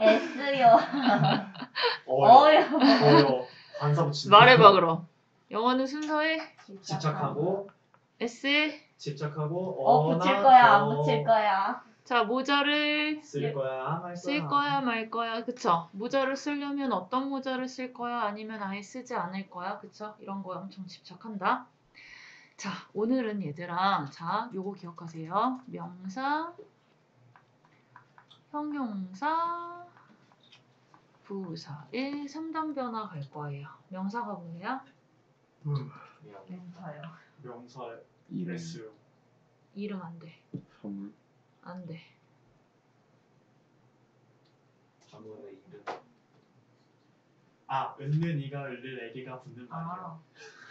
S요. 어여. 어요. 어여. 반사 붙이는. 말해봐 그럼. 영어는 순서에 집착하고 S에 집착하고 어 어나 붙일 거야 안저 붙일 거야. 자 모자를 쓸 거야 말쓸 거야 말 거야 그쵸? 모자를 쓰려면 어떤 모자를 쓸 거야 아니면 아예 쓰지 않을 거야 그쵸? 이런 거 엄청 집착한다. 자 오늘은 얘들아 자 요거 기억하세요. 명사, 형용사, 부사 1, 3단 변화 갈 거예요. 명사가 뭐야? 멘터요. 명사 이름 S 이름 안 돼. 선물 안 돼. 아무거나 이름 아 은는 이가 을를 애기가 붙는 말이야 아.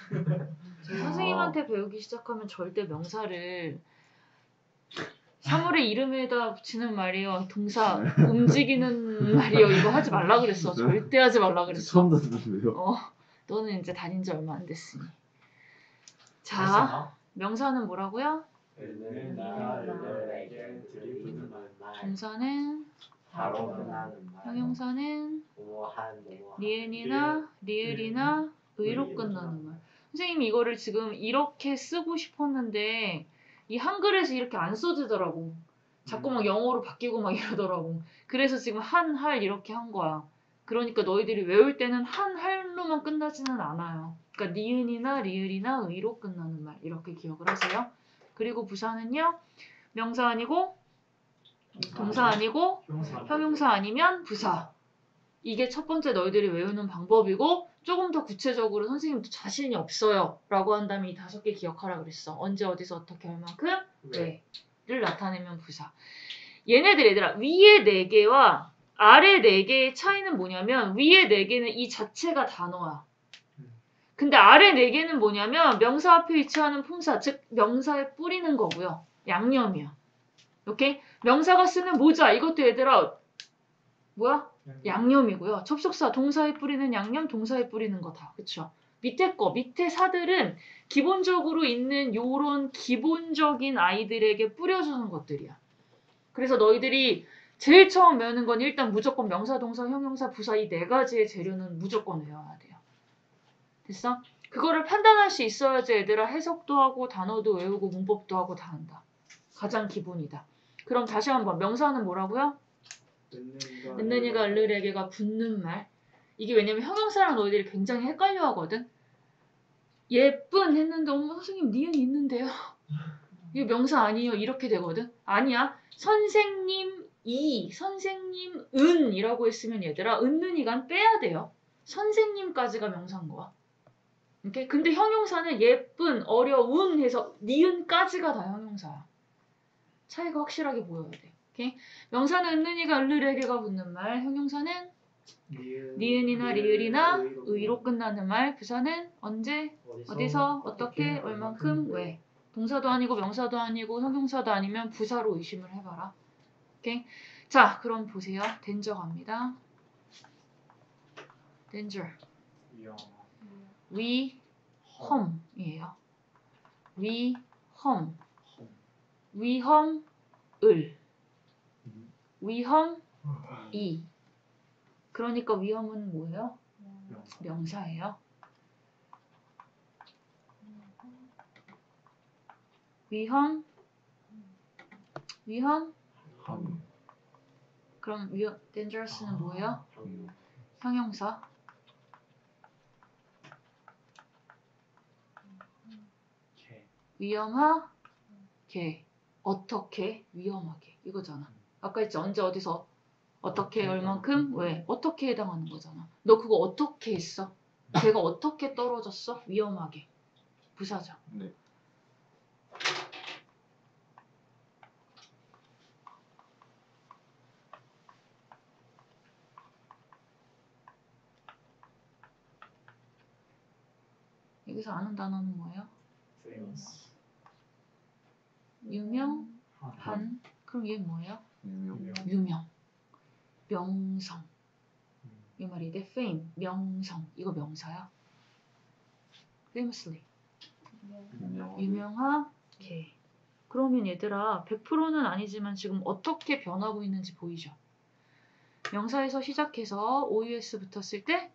선생님한테 배우기 시작하면 절대 명사를 사물의 이름에다 붙이는 말이요 동사 움직이는 말이요 이거 하지 말라 그랬어 절대 하지 말라 그랬어 처음 듣는데요. 어 너는 이제 다닌 지 얼마 안 됐으니 자? 명사는 뭐라고요 동사는. 형용사는. 리은이나 리을이나 의로 끝나는 말 선생님이 이거를 지금 이렇게 쓰고 싶었는데 이 한글에서 이렇게 안 써지더라고 자꾸 막 영어로 바뀌고 막 이러더라고. 그래서 지금 한, 할 이렇게 한 거야. 그러니까 너희들이 외울 때는 한, 할로만 끝나지는 않아요. 그러니까 니은이나 리을이나 의로 끝나는 말 이렇게 기억을 하세요. 그리고 부사는요. 명사 아니고 동사 아니고 형용사 형용사 아니면 부사. 이게 첫 번째 너희들이 외우는 방법이고 조금 더 구체적으로 선생님도 자신이 없어요 라고 한다면 이 다섯 개 기억하라 그랬어. 언제 어디서 어떻게 얼만큼 왜? 왜를 나타내면 부사. 얘네들 얘들아 위에 네 개와 아래 네 개의 차이는 뭐냐면 위에 네 개는 이 자체가 단어야. 근데 아래 네 개는 뭐냐면 명사 앞에 위치하는 품사 즉 명사에 뿌리는 거고요. 양념이야. 오케이? 명사가 쓰는 모자 이것도 얘들아 뭐야? 양념이고요. 접속사 동사에 뿌리는 양념, 동사에 뿌리는 거 다. 그쵸? 밑에 거, 밑에 사들은 기본적으로 있는 요런 기본적인 아이들에게 뿌려주는 것들이야. 그래서 너희들이 제일 처음 배우는 건 일단 무조건 명사, 동사, 형용사, 부사 이 네 가지의 재료는 무조건 외워야 돼요. 됐어? 그거를 판단할 수 있어야지 얘들아 해석도 하고 단어도 외우고 문법도 하고 다 한다. 가장 기본이다. 그럼 다시 한번 명사는 뭐라고요? 은는이가 을르에게가 붙는 말. 이게 왜냐면 형용사랑 너희들이 굉장히 헷갈려 하거든. 예쁜 했는데 어머 선생님 니은 있는데요. 이거 명사 아니에요. 이렇게 되거든. 아니야. 선생님 이, 선생님 은이라고 했으면 얘들아 은는이간 빼야 돼요. 선생님까지가 명사인 거야. 오케이? 근데 형용사는 예쁜, 어려운 해서 니은까지가 다 형용사야. 차이가 확실하게 보여야 돼. 오케이? 명사는 은는이가 을르에게가 붙는 말, 형용사는 니은이나 리을이나 의로 끝나는 말, 부사는 언제, 어디서, 어떻게, 얼만큼, 왜. 동사도 아니고 명사도 아니고 형용사도 아니면 부사로 의심을 해봐라. 오케이? 자, 그럼 보세요. 덴저 갑니다. danger. 위험이에요. 위험. 위험, 을. 위험, 이. 그러니까 위험은 뭐예요? 명사예요. 위험, 위험. 함 그럼 위험, dangerous는 뭐예요? 형용사. 위험하게. 어떻게? 위험하게. 이거잖아. 아까 했지 언제 어디서 어떻게 얼만큼 왜 어떻게 해당하는 거잖아. 너 그거 어떻게 했어? 걔가 어떻게 떨어졌어? 위험하게. 부사죠. 네. 여기서 아는 단어는 뭐예요? 유명, 한. 그럼 얘 뭐예요? 유명 유명. 명성. 이 말이 돼. fame. 명성. 이거 명사야. famously. 유명 유명하게. 그러면 얘들아 100%는 아니지만 지금 어떻게 변하고 있는지 보이죠? 명사에서 시작해서 OUS 붙었을 때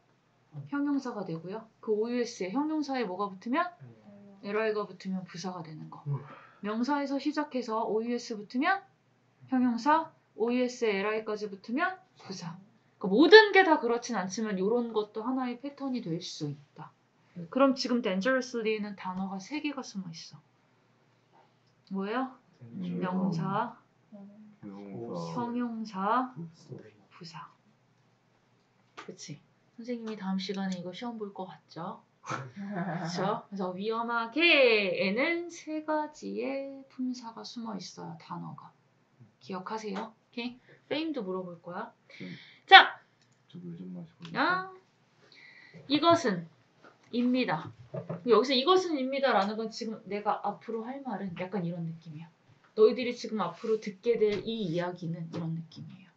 형용사가 되고요. 그 OUS에 형용사에 뭐가 붙으면 LI가 붙으면 부사가 되는 거. 명사에서 시작해서 OUS 붙으면 형용사, OUS에 LI까지 붙으면 부사. 그러니까 모든 게 다 그렇진 않지만 이런 것도 하나의 패턴이 될 수 있다. 그럼 지금 dangerously는 단어가 세 개가 숨어 있어. 뭐예요? 명사. 형용사, 부사. 그치? 선생님이 다음 시간에 이거 시험 볼 것 같죠? 그렇죠? 그래서 위험하게에는 세 가지의 품사가 숨어 있어요. 단어가. 기억하세요? 오케이? 페임도 물어볼 거야. 음. 자. 아, 이것은 입니다. 여기서 이것은 입니다라는 건 지금 내가 앞으로 할 말은 약간 이런 느낌이야. 너희들이 지금 앞으로 듣게 될 이 이야기는 이런 느낌이에요.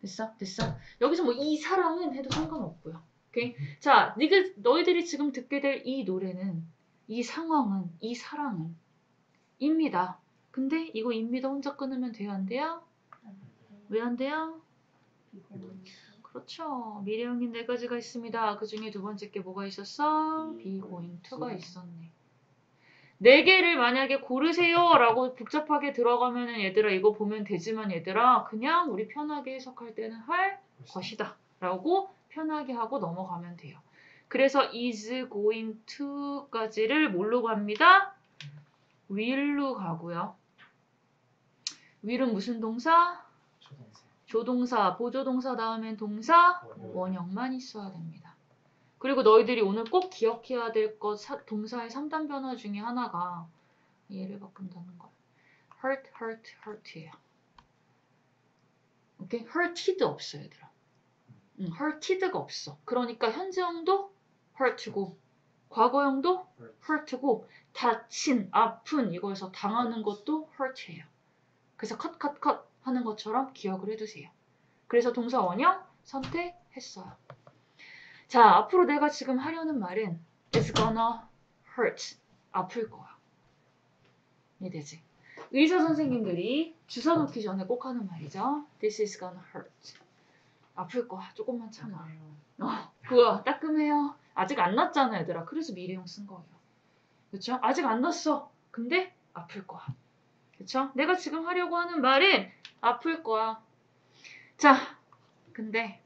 됐어? 됐어? 여기서 뭐 이 사랑은 해도 상관없고요. 오케이? 자, 네가 너희들이 지금 듣게 될 이 노래는 이 상황은 이 사랑은 입니다. 근데 이거 입니다 혼자 끊으면 돼요 안 돼요? 왜 안 돼요? 그렇죠. 미래형인 네 가지가 있습니다. 그 중에 두 번째 게 뭐가 있었어? be going to가 있었네. 네 개를 만약에 고르세요 라고 복잡하게 들어가면은 얘들아 이거 보면 되지만 얘들아 그냥 우리 편하게 해석할 때는 할 것이다 라고 편하게 하고 넘어가면 돼요. 그래서 is going to까지를 뭘로 갑니다? will로 가고요. Will은 무슨 동사? 조동사, 보조동사 다음엔 동사, 원형만 있어야 됩니다. 그리고 너희들이 오늘 꼭 기억해야 될 것 동사의 3단 변화 중에 하나가 얘를 바꾼다는 거. hurt, hurt, hurt예요. 오케이? hurted 없어 얘들아. 응, hurted가 없어. 그러니까 현재형도 hurt고 과거형도 hurt고 다친, 아픈 이거에서 당하는 것도 hurt예요. 그래서 컷, 컷, 컷 하는 것처럼 기억을 해두세요. 그래서 동사 원형 선택했어요. 자, 앞으로 내가 지금 하려는 말은 it's gonna hurt. 아플 거야. 이해되지? 의사 선생님들이 주사 놓기 전에 꼭 하는 말이죠. This is gonna hurt. 아플 거야. 조금만 참아. 어, 그거 따끔해요. 아직 안 났잖아, 얘들아. 그래서 미래형 쓴 거예요. 그렇죠? 아직 안 났어. 근데 아플 거야. 그렇죠? 내가 지금 하려고 하는 말은 아플 거야. 자, 근데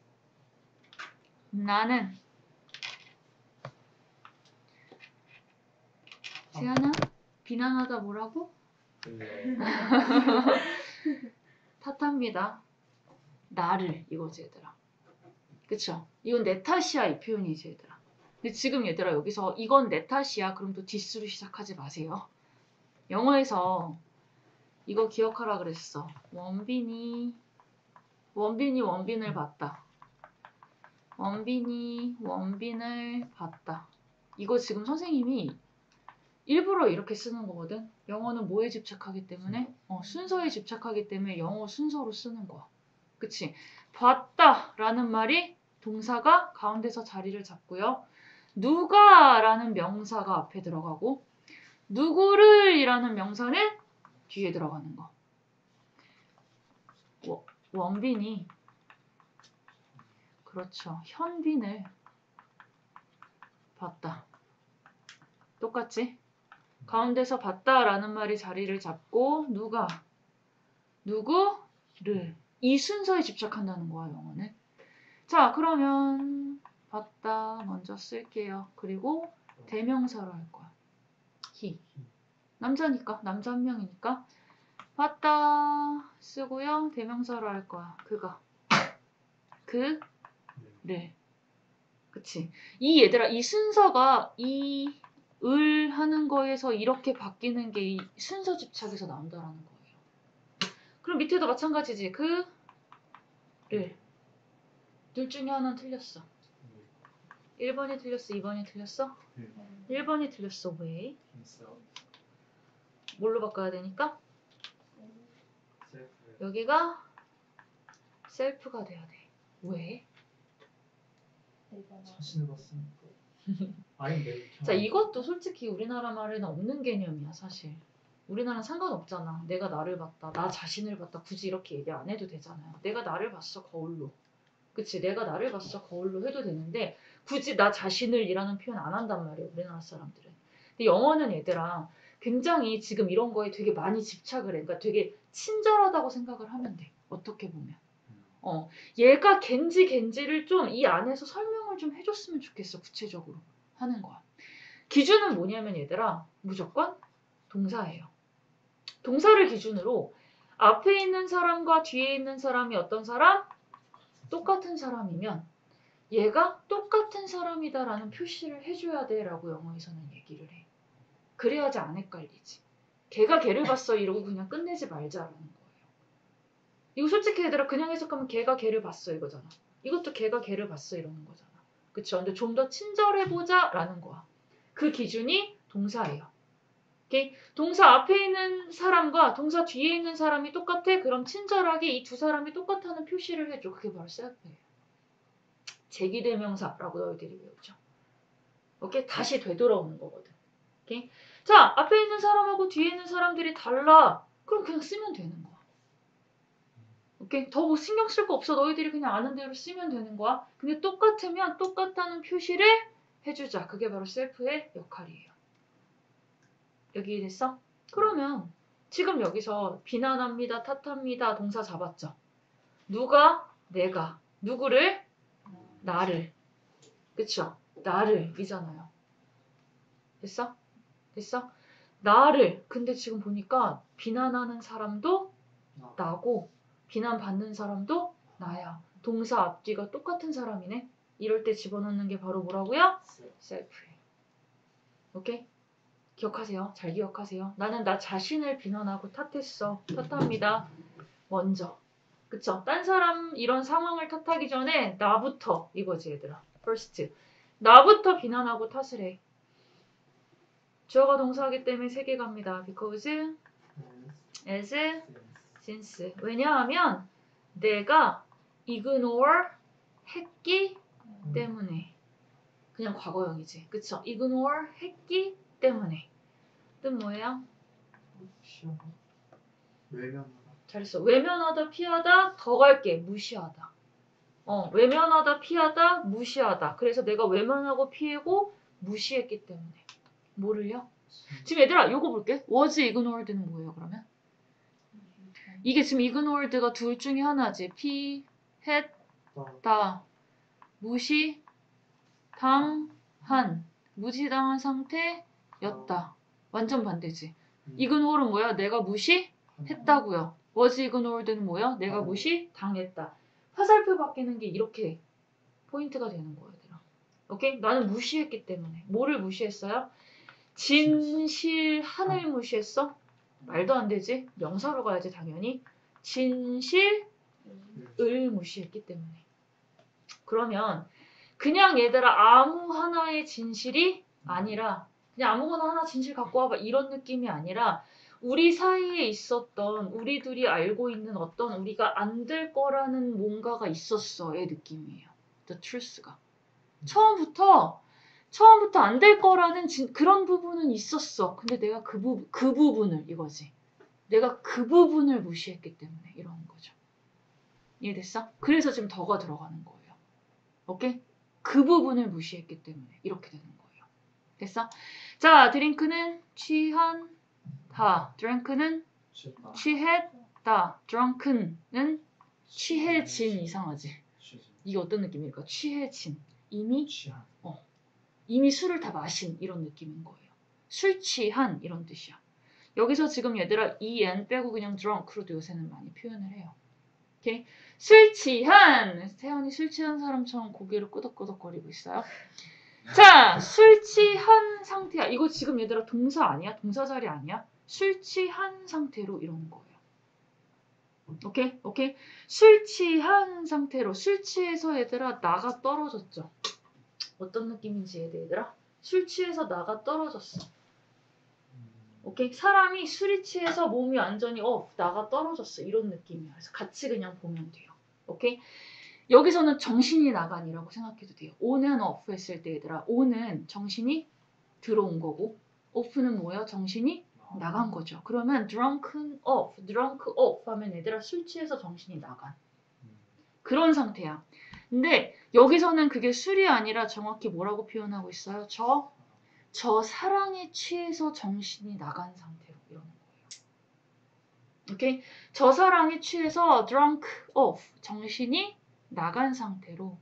나는 세연아 비난하다 뭐라고? 탓합니다. 나를 이거지 얘들아. 그쵸? 이건 내 탓이야 이 표현이지 얘들아. 근데 지금 얘들아 여기서 이건 내 탓이야 그럼 또 디스로 시작하지 마세요. 영어에서 이거 기억하라 그랬어. 원빈이 원빈이 원빈을 봤다. 원빈이 원빈을 봤다. 이거 지금 선생님이 일부러 이렇게 쓰는 거거든. 영어는 뭐에 집착하기 때문에? 어, 순서에 집착하기 때문에 영어 순서로 쓰는 거야. 그치? 봤다라는 말이 동사가 가운데서 자리를 잡고요. 누가라는 명사가 앞에 들어가고 누구를이라는 명사는 뒤에 들어가는 거. 워- 원빈이 그렇죠. 현빈을 봤다. 똑같지? 가운데서 봤다라는 말이 자리를 잡고 누가 누구를 이 순서에 집착한다는 거야 영어는. 자 그러면 봤다 먼저 쓸게요. 그리고 대명사로 할 거야. he 남자니까 남자 한 명이니까 봤다 쓰고요. 대명사로 할 거야. 그가 그를 그치 이 얘들아 이 순서가 이 을 하는 거에서 이렇게 바뀌는 게 이 순서 집착에서 나온다라는 거예요. 그럼 밑에도 마찬가지지. 그, 를. 둘 중에 하나는 틀렸어. 1번이 틀렸어, 2번이 틀렸어? 1번이 틀렸어, 왜? 뭘로 바꿔야 되니까? 여기가 셀프가 돼야 돼. 왜? 자신을 봤으니까. 자, 이것도 솔직히 우리나라 말에는 없는 개념이야, 사실. 우리나라는 상관없잖아. 내가 나를 봤다. 나 자신을 봤다. 굳이 이렇게 얘기 안 해도 되잖아요. 내가 나를 봤어. 거울로. 그치? 내가 나를 봤어. 거울로 해도 되는데 굳이 나 자신을 이라는 표현 안 한단 말이에요. 우리나라 사람들은. 근데 영어는 얘들아 굉장히 지금 이런 거에 되게 많이 집착을 해. 그러니까 되게 친절하다고 생각을 하면 돼. 어떻게 보면. 어, 얘가 겐지 겐지를 좀 이 안에서 설명을 좀 해줬으면 좋겠어. 구체적으로 하는 거야. 기준은 뭐냐면 얘들아 무조건 동사예요. 동사를 기준으로 앞에 있는 사람과 뒤에 있는 사람이 어떤 사람? 똑같은 사람이면 얘가 똑같은 사람이다라는 표시를 해줘야 돼라고 영어에서는. 그래야지 안 헷갈리지. 걔가 걔를 봤어 이러고 그냥 끝내지 말자라는 거예요. 이거 솔직히 얘들아 그냥 해석하면 걔가 걔를 봤어 이거잖아. 이것도 걔가 걔를 봤어 이러는 거잖아. 그쵸? 근데 좀 더 친절해보자 라는 거야. 그 기준이 동사예요. 오케이? 동사 앞에 있는 사람과 동사 뒤에 있는 사람이 똑같아? 그럼 친절하게 이 두 사람이 똑같다는 표시를 해줘. 그게 바로 셀프예요. 제기대명사라고 너희들이 배우죠. 오케이? 다시 되돌아오는 거거든. 오케이? 자, 앞에 있는 사람하고 뒤에 있는 사람들이 달라. 그럼 그냥 쓰면 되는 거야. 오케이? 더 뭐 신경 쓸 거 없어. 너희들이 그냥 아는 대로 쓰면 되는 거야. 근데 똑같으면 똑같다는 표시를 해주자. 그게 바로 셀프의 역할이에요. 여기 됐어? 그러면 지금 여기서 비난합니다, 탓합니다 동사 잡았죠. 누가? 내가. 누구를? 나를. 그쵸? 나를 이잖아요. 됐어? 됐어? 나를. 근데 지금 보니까 비난하는 사람도 나고 비난받는 사람도 나야. 동사 앞뒤가 똑같은 사람이네. 이럴 때 집어넣는 게 바로 뭐라고요? 셀프예요. 오케이? 기억하세요. 잘 기억하세요. 나는 나 자신을 비난하고 탓했어. 탓합니다. 먼저. 그쵸? 딴 사람 이런 상황을 탓하기 전에 나부터 이거지 얘들아. first. 나부터 비난하고 탓을 해. 주어가 동사하기 때문에 세 개 갑니다. because, as, since. 왜냐하면 내가 ignore 했기 때문에. 그냥 과거형이지. 그쵸? ignore 했기 때문에. 뜻 뭐예요? 외면하다 잘했어. 외면하다, 피하다, 더 갈게. 무시하다. 어, 외면하다, 피하다, 무시하다. 그래서 내가 외면하고 피하고 무시했기 때문에. 뭐를요? 지금 얘들아, 요거 볼게. was ignored는 뭐예요, 그러면? 이게 지금 ignored가 둘 중에 하나지. 피, 했다. 무시, 당한. 무시당한 상태였다. 완전 반대지. ignore는 뭐야? 내가 무시했다고요. was ignored는 뭐야? 내가 무시 당했다. 화살표 바뀌는 게 이렇게 포인트가 되는 거예요, 얘들아. 오케이? 나는 무시했기 때문에. 뭐를 무시했어요? 진실한을 무시했어? 말도 안 되지. 명사로 가야지 당연히. 진실을 무시했기 때문에. 그러면 그냥 얘들아 아무 하나의 진실이 아니라 그냥 아무거나 하나 진실 갖고 와봐 이런 느낌이 아니라 우리 사이에 있었던 우리 둘이 알고 있는 어떤 우리가 안 될 거라는 뭔가가 있었어의 느낌이에요. The truth가. 처음부터 처음부터 안 될 거라는 진- 그런 부분은 있었어. 근데 내가 그, 부, 그 부분을 이거지. 내가 그 부분을 무시했기 때문에 이러는 거죠. 이해됐어? 그래서 지금 더가 들어가는 거예요. 오케이? 그 부분을 무시했기 때문에 이렇게 되는 거예요. 됐어? 자, 드링크는 취한다. 드링크는 취했다 drunken은 취해진 이상하지. 이게 어떤 느낌일까? 취해진. 이미 취한 이미 술을 다 마신 이런 느낌인 거예요. 술 취한 이런 뜻이야. 여기서 지금 얘들아 en 빼고 그냥 drunk로도 요새는 많이 표현을 해요. 오케이? 술 취한 태연이 술 취한 사람처럼 고개를 끄덕끄덕거리고 있어요. 자, 술 취한 상태야. 이거 지금 얘들아 동사 아니야? 동사 자리 아니야? 술 취한 상태로 이러는 거예요. 오케이? 오케이? 술 취한 상태로 술 취해서 얘들아 나가 떨어졌죠. 어떤 느낌인지 얘들 얘들아? 술 취해서 나가 떨어졌어. 오케이? 사람이 술이 취해서 몸이 완전히 어 나가 떨어졌어 이런 느낌이야. 그래서 같이 그냥 보면 돼요. 오케이? 여기서는 정신이 나간이라고 생각해도 돼요. on은 off 했을 때 얘들아 on은 정신이 들어온 거고 off는 뭐예요? 정신이 나간 거죠. 그러면 drunken off, drunk off 하면 얘들아 술 취해서 정신이 나간 그런 상태야. 근데 여기서는 그게 술이 아니라 정확히 뭐라고 표현하고 있어요? 저, 저 사랑에 취해서 정신이 나간 상태로 이러는 거예요. 오케이? 저 사랑에 취해서 drunk off, 정신이 나간 상태로.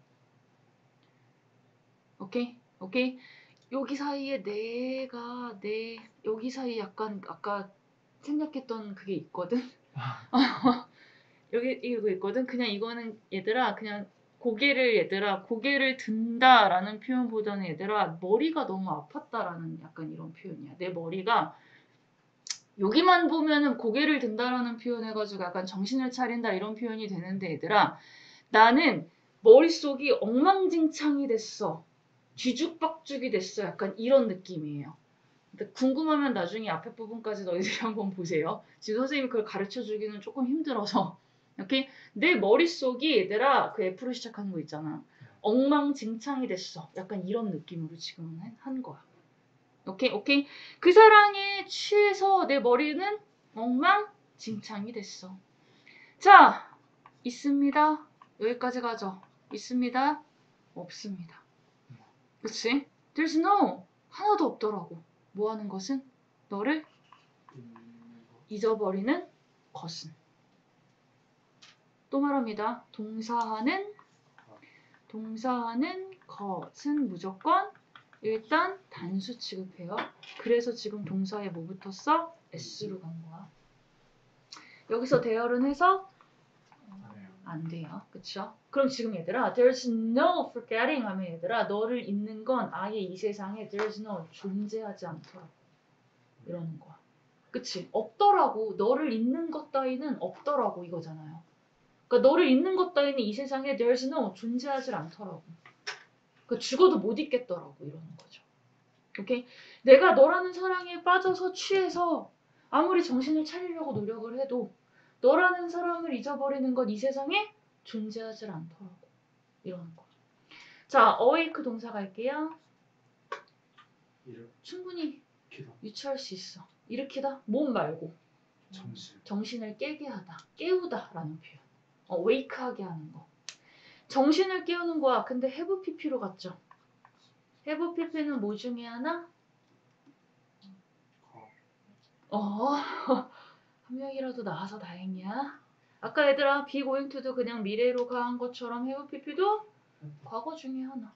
오케이? 오케이? 여기 사이에 내가 내 여기 사이에 약간 아까 생략했던 그게 있거든. 여기 이거 있거든. 그냥 이거는 얘들아 그냥 고개를 얘들아 고개를 든다라는 표현보다는 얘들아 머리가 너무 아팠다라는 약간 이런 표현이야. 내 머리가 여기만 보면은 고개를 든다라는 표현 해가지고 약간 정신을 차린다 이런 표현이 되는데 얘들아 나는 머릿속이 엉망진창이 됐어. 뒤죽박죽이 됐어. 약간 이런 느낌이에요. 근데 궁금하면 나중에 앞에 부분까지 너희들이 한번 보세요. 지금 선생님이 그걸 가르쳐 주기는 조금 힘들어서. 이렇게 내 머릿속이 얘들아 그 F로 시작하는 거 있잖아. 엉망진창이 됐어. 약간 이런 느낌으로 지금 한- 한 거야. 오케이, 오케이. 그 사랑에 취해서 내 머리는 엉망진창이 됐어. 자, 있습니다. 여기까지 가죠. 있습니다. 없습니다. 그치? There's no. 하나도 없더라고. 뭐 하는 것은? 너를 잊어버리는 것은. 또 말합니다. 동사하는 동사하는 것은 무조건 일단 단수 취급해요. 그래서 지금 동사에 뭐 붙었어? s로 간 거야. 여기서 대열은 해서 안 돼요. 그쵸? 그럼 지금 얘들아, there's no forgetting 하면 얘들아, 너를 잊는 건 아예 이 세상에 there's no 존재하지 않더라고. 이러는 거야. 그치? 없더라고. 너를 잊는 것 따위는 없더라고 이거잖아요. 그러니까 너를 잊는 것 따위는 이 세상에 there's no 존재하지 않더라고. 그러니까 죽어도 못 잊겠더라고 이러는 거죠. 오케이? 내가 너라는 사랑에 빠져서 취해서 아무리 정신을 차리려고 노력을 해도 너라는 사람을 잊어버리는 건 이 세상에 존재하지 않더라고. 이러는 거. 자, awake 동사 갈게요. 충분히 유추할 수 있어. 일으키다? 몸 말고. 정신 정신을 깨게 하다. 깨우다라는 표현. 어, wake하게 하는 거. 정신을 깨우는 거야. 근데 have pp로 갔죠. have pp는 뭐 중에 하나? 어, 한 명이라도 나와서 다행이야. 아까 얘들아, to도 그냥 미래로 가한 것처럼 have pp도 과거 중에 하나.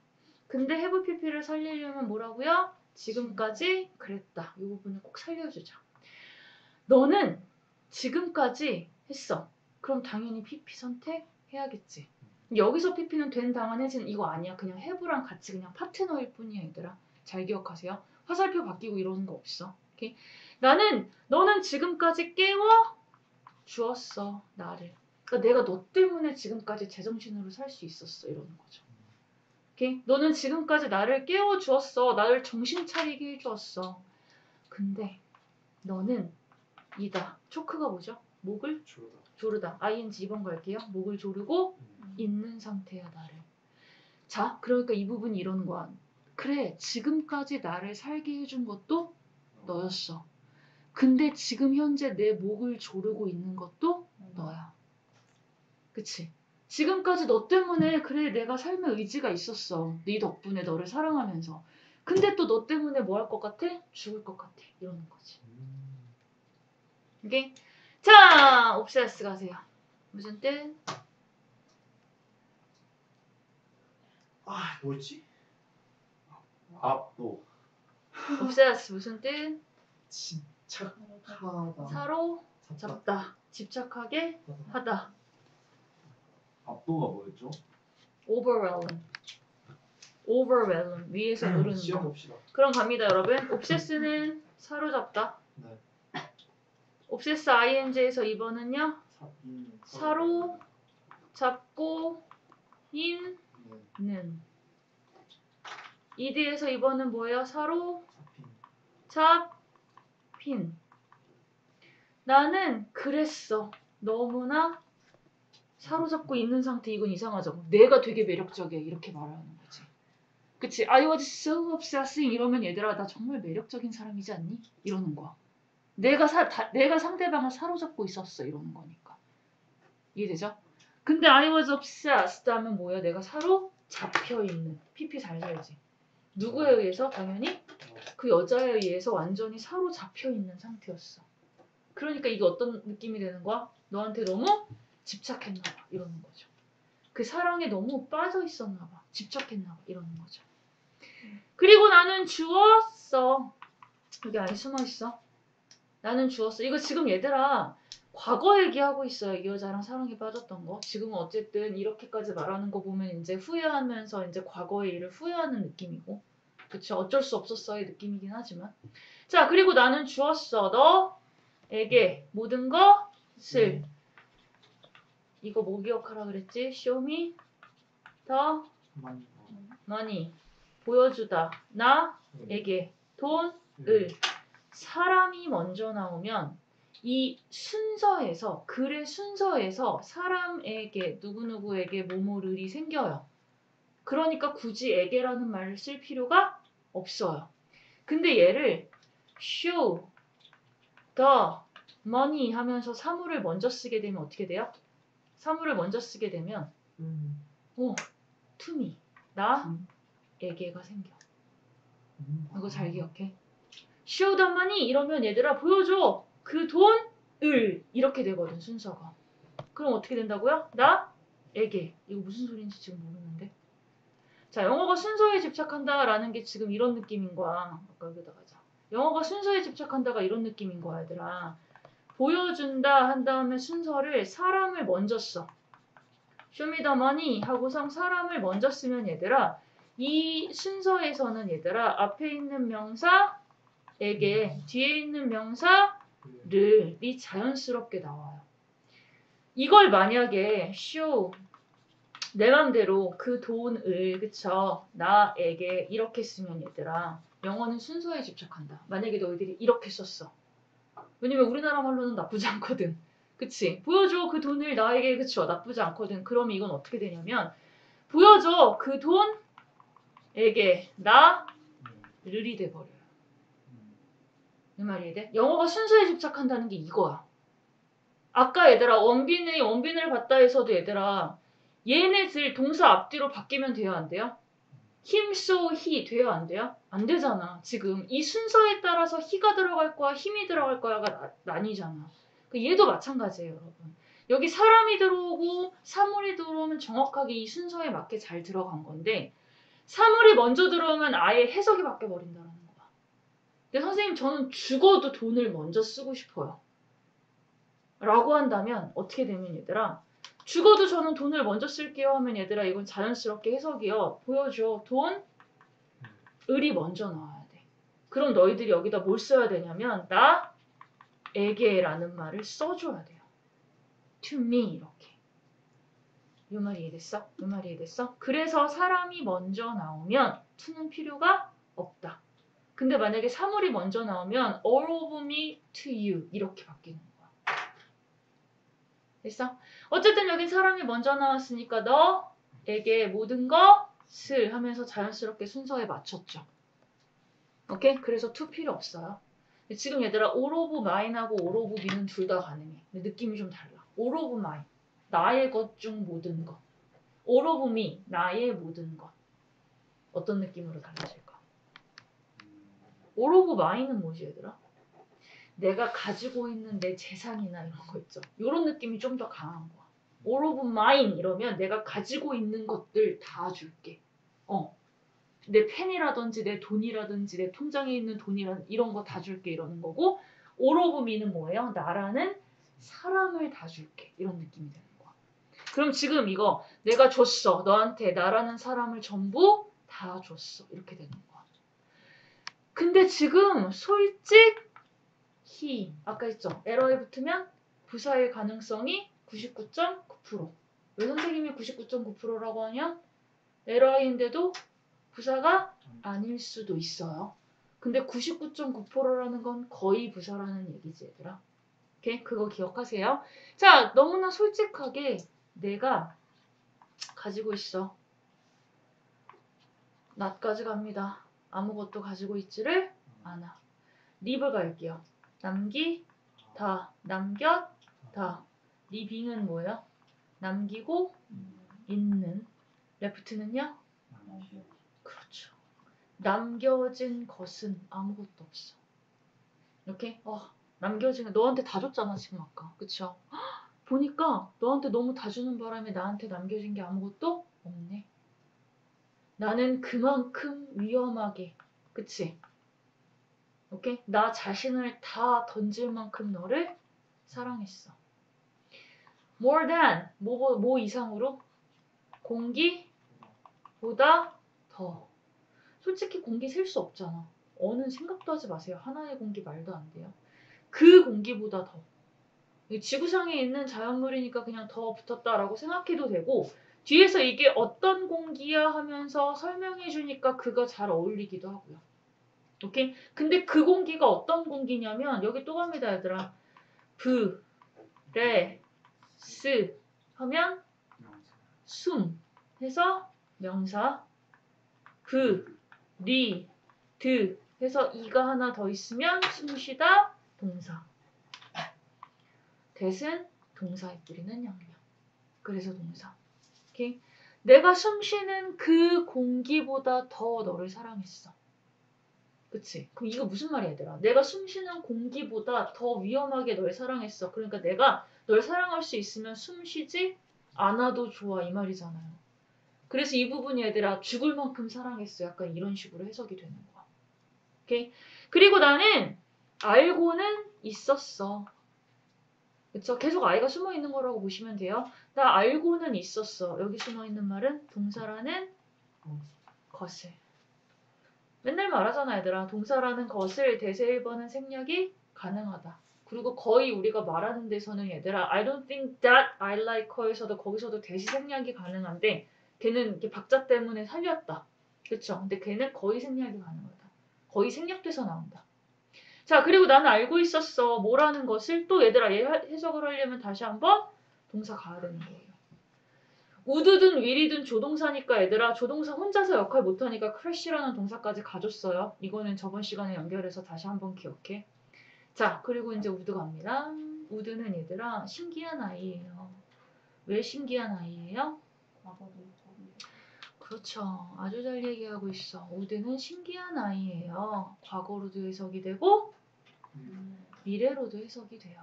근데 have pp를 살리려면 뭐라고요? 지금까지 그랬다. 이 부분을 꼭 살려주자. 너는 지금까지 했어. 그럼 당연히 pp 선택해야겠지. 여기서 pp는 된 당한 해지는 이거 아니야. 그냥 have랑 같이 그냥 파트너일 뿐이야, 얘들아. 잘 기억하세요. 화살표 바뀌고 이러는 거 없어. 오케이? 나는 너는 지금까지 깨워 주었어 나를. 그러니까 내가 너 때문에 지금까지 제정신으로 살 수 있었어 이러는 거죠. 오케이? 너는 지금까지 나를 깨워 주었어. 나를 정신 차리게 해주었어. 근데 너는 이다. 초크가 뭐죠? 목을 주다 조르다. ing 2번 갈게요. 목을 조르고 있는 상태야 나를. 자, 그러니까 이 부분이 이러는 거야. 그래, 지금까지 나를 살게 해준 것도 너였어. 근데 지금 현재 내 목을 조르고 있는 것도 너야. 그치? 지금까지 너 때문에 그래 내가 삶의 의지가 있었어. 네 덕분에 너를 사랑하면서. 근데 또 너 때문에 뭐 할 것 같아? 죽을 것 같아. 이러는 거지. 오케이? 자, 옵세스 가세요. 무슨 뜻? 아 뭐지 압도 옵세스 무슨 뜻? 침착하다 사로 잡다. 집착하게 하다. 압도가 뭐였죠? overwhelm. overwhelm. 위에서 누르는 시험 거. 봅시다 그럼 갑니다, 여러분. 옵세스는 사로잡다. 네 옵세스 ing에서 2번은요. 사, 인, 사로 잡고 네, 있는. ed에서 2번은 뭐예요? 사로 잡힌. 나는 그랬어. 너무나 사로잡고 있는 상태 이건 이상하죠. 내가 되게 매력적이야 이렇게 말하는 거지. 그치? I was so obsessing 이러면 얘들아 나 정말 매력적인 사람이지 않니? 이러는 거야. 내가 사, 다- 내가 상대방을 사로잡고 있었어 이러는 거니까 이해되죠? 근데 I was obsessed 하면 뭐야? 내가 사로잡혀 있는 PP 잘 살지 누구에 의해서? 당연히 그 여자에 의해서 완전히 사로잡혀 있는 상태였어 그러니까 이게 어떤 느낌이 되는 거야? 너한테 너무 집착했나 봐 이러는 거죠 그 사랑에 너무 빠져 있었나 봐 집착했나 봐 이러는 거죠 그리고 나는 주웠어 여기 안에 숨어 있어 나는 주웠어. 이거 지금 얘들아 과거 얘기하고 있어요. 이 여자랑 사랑에 빠졌던 거. 지금은 어쨌든 이렇게까지 말하는 거 보면 이제 후회하면서 이제 과거의 일을 후회하는 느낌이고. 그쵸? 어쩔 수 없었어의 느낌이긴 하지만. 자, 그리고 나는 주었어. 너에게 모든 것을. 이거 뭐 기억하라 그랬지? Show me the 많이 money. 보여주다. 나에게 돈을. 사람이 먼저 나오면 이 순서에서 글의 순서에서 사람에게 누구누구에게 뭐뭐를이 생겨요. 그러니까 굳이 에게라는 말을 쓸 필요가 없어요. 근데 얘를 show the money 하면서 사물을 먼저 쓰게 되면 어떻게 돼요? 사물을 먼저 쓰게 되면 음. 오, to me 나에게가 생겨. 이거 잘 기억해. Show the money 이러면 얘들아 보여줘. 그 돈을 이렇게 되거든 순서가. 그럼 어떻게 된다고요? 나에게. 이거 무슨 소리인지 지금 모르는데. 자, 영어가 순서에 집착한다라는 게 지금 이런 느낌인 거야. 아까 여기다 가 자. 영어가 순서에 집착한다가 이런 느낌인 거야, 얘들아. 보여준다 한 다음에 순서를 사람을 먼저 써. money 하고서 사람을 먼저 쓰면 얘들아 이 순서에서는 얘들아 앞에 있는 명사 에게 뒤에 있는 명사를이 자연스럽게 나와요. 이걸 만약에 show 내 맘대로 그 돈을 그쵸 나에게 이렇게 쓰면 얘들아 영어는 순서에 집착한다. 만약에 너희들이 이렇게 썼어. 왜냐면 우리나라 말로는 나쁘지 않거든. 그치? 보여줘 그 돈을 나에게 그쵸 나쁘지 않거든. 그럼 이건 어떻게 되냐면 보여줘 그 돈에게 나를이 돼버려요. 이 말이 이해돼? 영어가 순서에 집착한다는 게 이거야. 아까 얘들아 원빈의 원빈을 봤다 해서도 얘들아 얘네들 동사 앞뒤로 바뀌면 돼요 안 돼요? 힘, so, he 돼요 안 돼요? 안 되잖아 지금 이 순서에 따라서 he가 들어갈 거야 힘이 들어갈 거야가 나, 나뉘잖아 그 얘도 마찬가지예요 여러분 여기 사람이 들어오고 사물이 들어오면 정확하게 이 순서에 맞게 잘 들어간 건데 사물이 먼저 들어오면 아예 해석이 바뀌어 버린다는 거야 근데 선생님 저는 죽어도 돈을 먼저 쓰고 싶어요. 라고 한다면 어떻게 되면 얘들아? 죽어도 저는 돈을 먼저 쓸게요 하면 얘들아 이건 자연스럽게 해석이요. 보여줘. 돈 을이 먼저 나와야 돼. 그럼 너희들이 여기다 뭘 써야 되냐면 나에게라는 말을 써줘야 돼요. To me 이렇게. 이 말이 이해됐어? 이 말이 이해됐어? 그래서 사람이 먼저 나오면 to는 필요가 없다 근데 만약에 사물이 먼저 나오면 all of me to you 이렇게 바뀌는 거야 됐어? 어쨌든 여긴 사람이 먼저 나왔으니까 너에게 모든 것을 하면서 자연스럽게 순서에 맞췄죠. 오케이? 그래서 to 필요 없어요. 지금 얘들아 all of mine하고 all of me는 둘 다 가능해. 근데 느낌이 좀 달라. all of mine 나의 것 중 모든 것. all of me 나의 모든 것. 어떤 느낌으로 달라질까? All mine은 뭐지 얘들아? 내가 가지고 있는 내 재산이나 이런 거 있죠. 이런 느낌이 좀 더 강한 거야. of mine 이러면 내가 가지고 있는 것들 다 줄게. 어. 내 펜이라든지 내 돈이라든지 내 통장에 있는 돈이라 이런 거 다 줄게 이러는 거고 of me는 뭐예요? 나라는 사람을 다 줄게 이런 느낌이 되는 거야. 그럼 지금 이거 내가 줬어 너한테 나라는 사람을 전부 다 줬어 이렇게 되는 거야. 근데 지금 솔직히 아까 했죠 에러에 붙으면 부사의 가능성이 99.9%. 왜 선생님이 99.9%라고 하냐? 에러인데도 부사가 아닐 수도 있어요. 근데 99.9%라는 건 거의 부사라는 얘기지, 얘들아. 오케이? 그거 기억하세요. 자, 너무나 솔직하게 내가 가지고 있어. 나까지 갑니다. 아무것도 가지고 있지를 않아. 리브 갈게요. 남기 다, 남겼다. 리빙은 뭐예요? 남기고 있는. 레프트는요? 그렇죠. 남겨진 것은 아무것도 없어. 이렇게? 어, 남겨진 거 너한테 다 줬잖아 지금 아까. 그쵸? 헉, 보니까 너한테 너무 다 주는 바람에 나한테 남겨진 게 아무것도 없네. 나는 그만큼 위험하게. 그치? 오케이? 나 자신을 다 던질 만큼 너를 사랑했어. more than 뭐, 뭐 이상으로 공기보다 더. 솔직히 공기 셀 수 없잖아. 어는 생각도 하지 마세요. 하나의 공기 말도 안 돼요. 그 공기보다 더. 이 지구상에 있는 자연물이니까 그냥 더 붙었다라고 생각해도 되고 뒤에서 이게 어떤 공기야 하면서 설명해 주니까 그거 잘 어울리기도 하고요. 오케이? 근데 그 공기가 어떤 공기냐면 여기 또 갑니다 얘들아. breath 하면 숨 해서 명사 breathe 해서 e가 하나 더 있으면 숨쉬다 동사 than은 동사에 뿌리는 양면 그래서 동사 오케이? 내가 숨쉬는 그 공기보다 더 너를 사랑했어 그치? 그럼 이거 무슨 말이야 얘들아 내가 숨쉬는 공기보다 더 위험하게 널 사랑했어 그러니까 내가 널 사랑할 수 있으면 숨쉬지 않아도 좋아 이 말이잖아요 그래서 이 부분이 얘들아 죽을 만큼 사랑했어. 약간 이런 식으로 해석이 되는 거야. 오케이? 그리고 나는 알고는 있었어. 그쵸? 계속 아이가 숨어 있는 거라고 보시면 돼요. 나 알고는 있었어. 여기 숨어 있는 말은 동사라는 것을. 맨날 말하잖아, 얘들아. 동사라는 것을 대세 1번은 생략이 가능하다. 그리고 거의 우리가 말하는 데서는 얘들아, I don't think that I like her에서도 거기서도 대시 생략이 가능한데 걔는 이렇게 박자 때문에 살렸다. 그쵸? 근데 걔는 거의 생략이 가능하다. 거의 생략돼서 나온다. 자, 그리고 나는 알고 있었어. 뭐라는 것을 또 얘들아, 얘 해석을 하려면 다시 한번 동사 가야 되는 거예요. would든 will이든 조동사니까 얘들아, 조동사 혼자서 역할 못하니까 crash라는 동사까지 가졌어요. 이거는 저번 시간에 연결해서 다시 한번 기억해. 자, 그리고 이제 would 갑니다. would는 얘들아, 신기한 아이예요. 왜 신기한 아이예요? 그렇죠. 아주 잘 얘기하고 있어. would는 신기한 아이예요. 과거로도 해석이 되고 미래로도 해석이 돼요.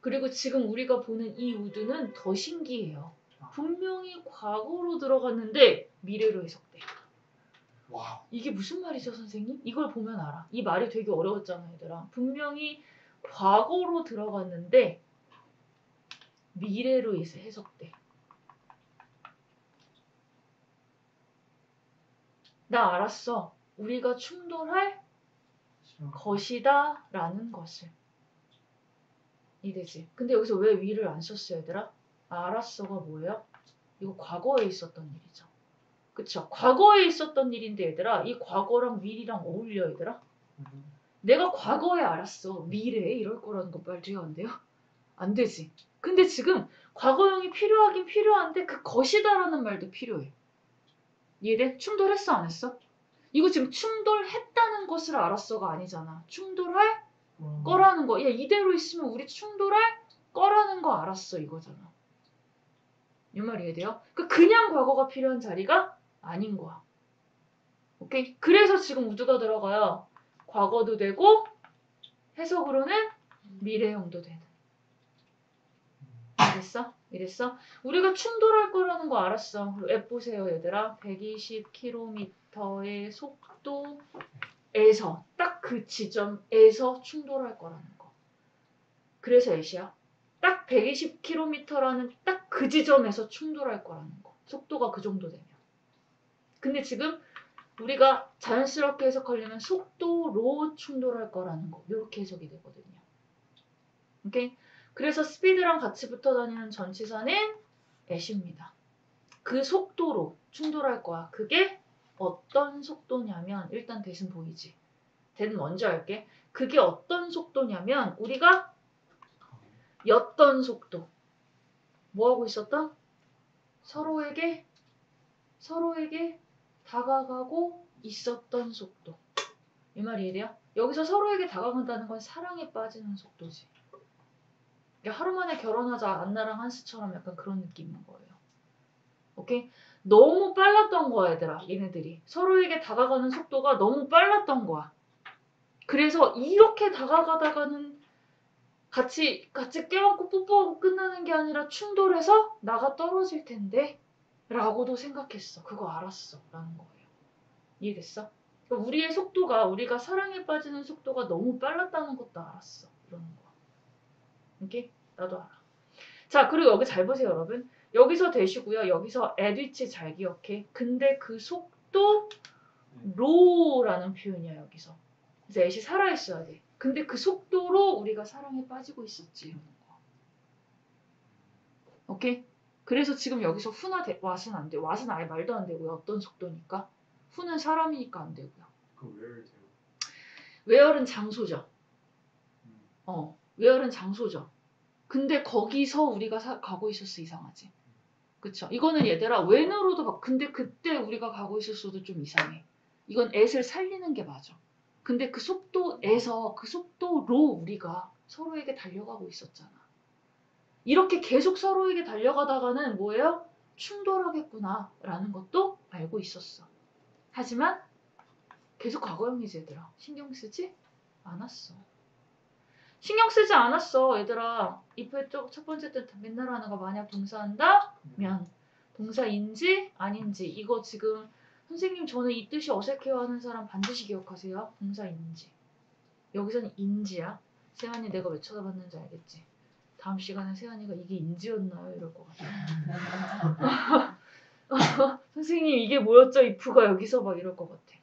그리고 지금 우리가 보는 이 우드는 더 신기해요. 분명히 과거로 들어갔는데 미래로 해석돼. 와. 이게 무슨 말이죠, 선생님? 이걸 보면 알아. 이 말이 되게 어려웠잖아, 얘들아. 분명히 과거로 들어갔는데 미래로 해석돼. 나 알았어. 우리가 충돌할 것이다 라는 것을. 이되지. 근데 여기서 왜 위를 안 썼어 얘들아? 아, 알았어가 뭐예요? 이거 과거에 있었던 일이죠. 그쵸? 과거에 있었던 일인데 얘들아 이 과거랑 미래랑 어울려 얘들아? 내가 과거에 알았어. 미래에 이럴 거라는 거 말도 안 돼요? 안 되지. 근데 지금 과거형이 필요하긴 필요한데 그 것이다라는 말도 필요해. 이해돼? 충돌했어 안 했어? 이거 지금 충돌했다는 것을 알았어가 아니잖아. 충돌할 거라는 거. 야 이대로 있으면 우리 충돌할 거라는 거 알았어 이거잖아. 이 말 이해돼요? 그 그냥 과거가 필요한 자리가 아닌 거야. 오케이? 그래서 지금 우드가 들어가요. 과거도 되고 해석으로는 미래형도 되는. 이랬어? 이랬어? 우리가 충돌할 거라는 거 알았어. 앱 보세요, 얘들아. 120km의 속도에서 딱 그 지점에서 충돌할 거라는 거. 그래서 애시야. 딱 120km라는 딱 그 지점에서 충돌할 거라는 거. 속도가 그 정도 되면. 근데 지금 우리가 자연스럽게 해석하려면 속도로 충돌할 거라는 거. 이렇게 해석이 되거든요. 오케이? 그래서 스피드랑 같이 붙어 다니는 전치사는 at입니다. 그 속도로 충돌할 거야. 그게 어떤 속도냐면 일단 대신 보이지. 대는 먼저 할게. 그게 어떤 속도냐면 우리가 였던 속도. 뭐 하고 있었다? 서로에게 서로에게 다가가고 있었던 속도. 이 말이 이해돼요? 여기서 서로에게 다가간다는 건 사랑에 빠지는 속도지. 그러니까 하루 만에 결혼하자 안나랑 한스처럼 약간 그런 느낌인 거예요. 오케이? 너무 빨랐던 거야, 얘들아. 얘네들이. 서로에게 다가가는 속도가 너무 빨랐던 거야. 그래서 이렇게 다가가다가는 같이 같이 껴안고 뽀뽀하고 끝나는 게 아니라 충돌해서 나가 떨어질 텐데 라고도 생각했어. 그거 알았어. 라는 거예요. 이해됐어? 그러니까 우리의 속도가 우리가 사랑에 빠지는 속도가 너무 빨랐다는 것도 알았어. 이러는 거야. 오케이? 나도 알아. 자, 그리고 여기 잘 보세요, 여러분. 여기서 되시고요. 여기서 에디치 잘 기억해. 근데 그 속도 로라는 표현이야, 여기서. 그래서 애시 살아있어야 돼. 근데 그 속도로 우리가 사랑에 빠지고 있었지. 오케이? 그래서 지금 여기서 후나 대, 왓은 안 돼. 왓은 아예 말도 안 되고요. 어떤 속도니까? 후는 사람이니까 안 되고요. 그. 웨얼은 장소죠. 음. 어, 웨얼은 장소죠. 근데 거기서 우리가 사- 가고 있었어 이상하지. 그쵸? 이거는 얘들아 웬으로도 막 근데 그때 우리가 가고 있었어도 좀 이상해. 이건 앳을 살리는 게 맞아. 근데 그 속도에서 그 속도로 우리가 서로에게 달려가고 있었잖아. 이렇게 계속 서로에게 달려가다가는 뭐예요? 충돌하겠구나 라는 것도 알고 있었어. 하지만 계속 과거형이지 얘들아. 신경 쓰지 않았어. 신경 쓰지 않았어 얘들아. if의 쪽- 첫 번째 뜻 맨날 하는 거 만약 동사한다? 면 동사인지 아닌지 이거 지금 선생님 저는 이 뜻이 어색해하는 사람 반드시 기억하세요. 동사인지. 여기서는 인지야. 세환이 내가 왜 쳐다봤는지 알겠지? 다음 시간에 세환이가 이게 인지였나요? 이럴 것 같아. 선생님 이게 뭐였죠? if가 여기서 막 이럴 것 같아.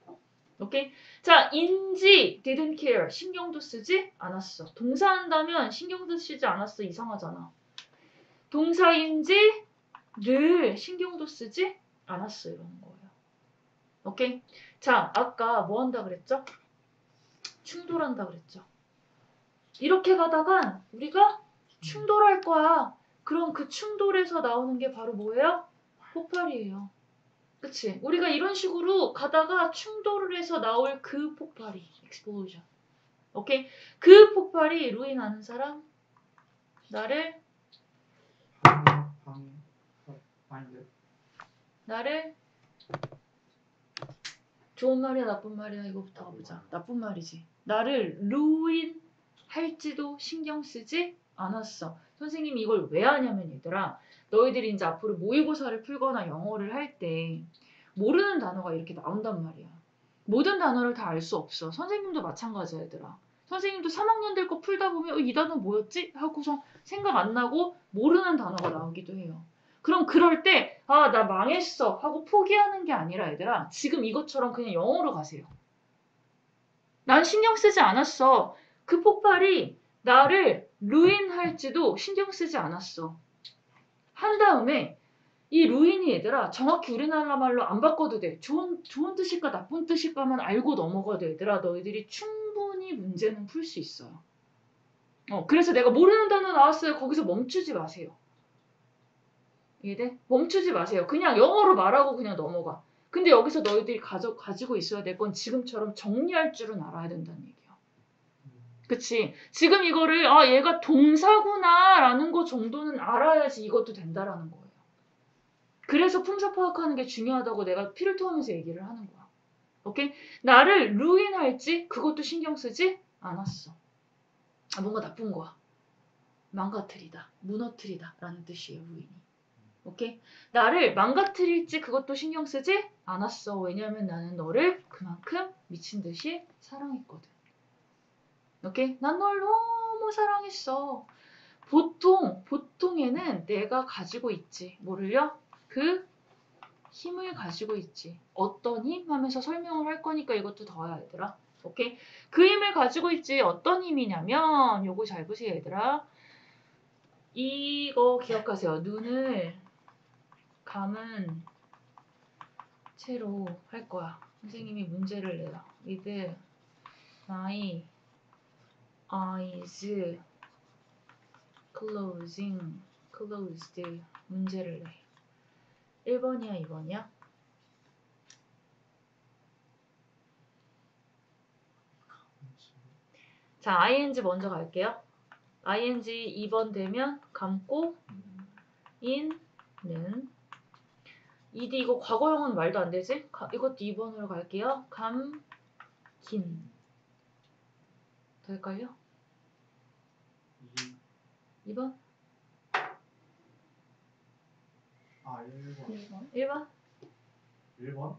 오케이? 자, 인지 didn't care 신경도 쓰지 않았어. 동사한다면 신경도 쓰지 않았어 이상하잖아. 동사인지를 신경도 쓰지 않았어 이러는 거예요. 오케이? 자, 아까 뭐 한다 그랬죠? 충돌한다 그랬죠. 이렇게 가다간 우리가 충돌할 거야. 그럼 그 충돌에서 나오는 게 바로 뭐예요? 폭발이에요. 그치? 우리가 이런 식으로 가다가 충돌을 해서 나올 그 폭발이 explosion. 오케이? 그 폭발이 루인하는 사람 나를 나를 좋은 말이야 나쁜 말이야 이거부터 가보자 나쁜 말이지 나를 루인 할지도 신경 쓰지 않았어 선생님이 이걸 왜 하냐면 얘들아 너희들이 이제 앞으로 모의고사를 풀거나 영어를 할 때 모르는 단어가 이렇게 나온단 말이야 모든 단어를 다 알 수 없어 선생님도 마찬가지야 얘들아 선생님도 3학년들 거 풀다 보면 어, 이 단어 뭐였지? 하고서 생각 안 나고 모르는 단어가 나오기도 해요 그럼 그럴 때, 아, 나 망했어. 하고 포기하는 게 아니라, 얘들아. 지금 이것처럼 그냥 영어로 가세요. 난 신경 쓰지 않았어. 그 폭발이 나를 루인할지도 신경 쓰지 않았어. 한 다음에, 이 루인이 얘들아, 정확히 우리나라 말로 안 바꿔도 돼. 좋은, 좋은 뜻일까, 나쁜 뜻일까만 알고 넘어가도 돼, 얘들아. 너희들이 충분히 문제는 풀 수 있어요. 어, 그래서 내가 모르는 단어 나왔어요. 거기서 멈추지 마세요. 이해돼? 멈추지 마세요. 그냥 영어로 말하고 그냥 넘어가. 근데 여기서 너희들이 가져, 가지고 있어야 될 건 지금처럼 정리할 줄은 알아야 된다는 얘기야. 그치? 지금 이거를, 아, 얘가 동사구나, 라는 거 정도는 알아야지 이것도 된다라는 거예요. 그래서 품사 파악하는 게 중요하다고 내가 피를 토하면서 얘기를 하는 거야. 오케이? 나를 루인할지, 그것도 신경 쓰지 않았어. 아, 뭔가 나쁜 거야. 망가뜨리다, 무너뜨리다, 라는 뜻이에요, 루인이. 오케이? 나를 망가뜨릴지 그것도 신경 쓰지 않았어. 왜냐면 나는 너를 그만큼 미친 듯이 사랑했거든. 오케이? 난 널 너무 사랑했어. 보통, 보통에는 내가 가지고 있지. 뭐를요? 그 힘을 가지고 있지. 어떤 힘? 하면서 설명을 할 거니까 이것도 더야, 얘들아. 오케이? 그 힘을 가지고 있지. 어떤 힘이냐면, 요거 잘 보세요, 얘들아. 이거 기억하세요. 눈을 감은 채로 할 거야. 선생님이 문제를 내라. with my eyes closing closed 문제를 내. 1번이야, 2번이야? 자, ing 먼저 갈게요. ing 2번 되면 감고 인는 ed 이거 과거형은 말도 안 되지? 가- 이것도 2번으로 갈게요. 감긴 더 헷갈려? 이 2번? 아 1번 1번? 1번?